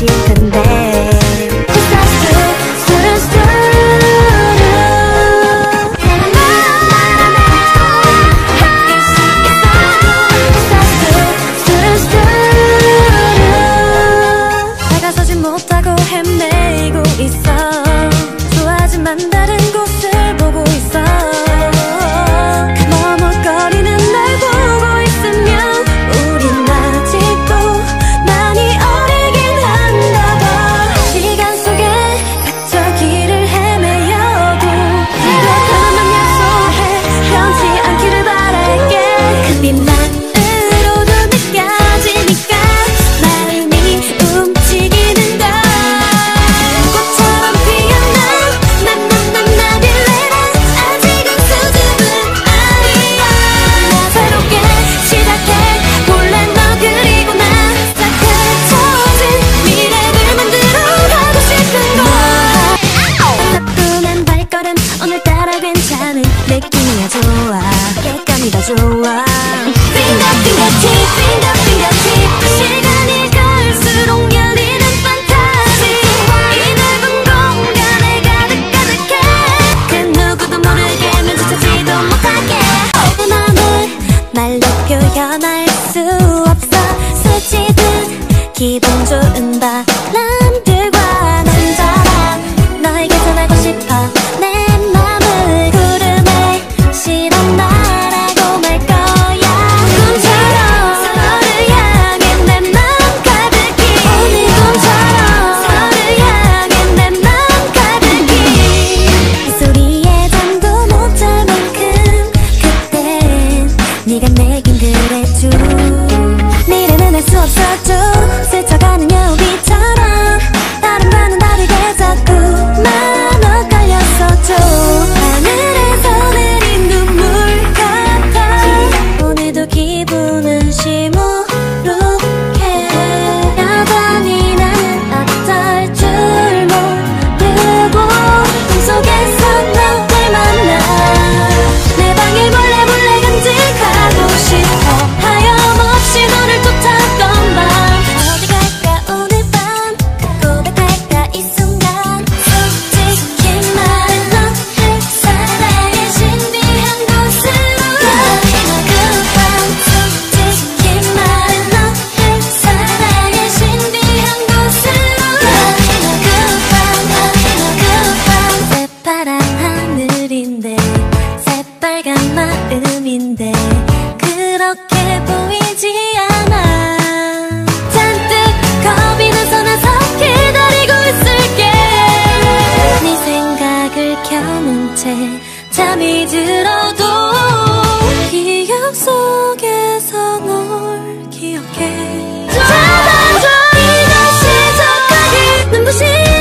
sienten 나는 느낌이야 좋아. 객감이 더 좋아. 빙덕빙덕팁 빙덕빙덕팁 시간이 갈수록 열리는 판타지. 이 넓은 공간에 가득가득해. 그 누구도 모르게 면조차지도 못하게. 내 맘을 말로 표현할 수 없어. 수지든 기분 좋아 しむ see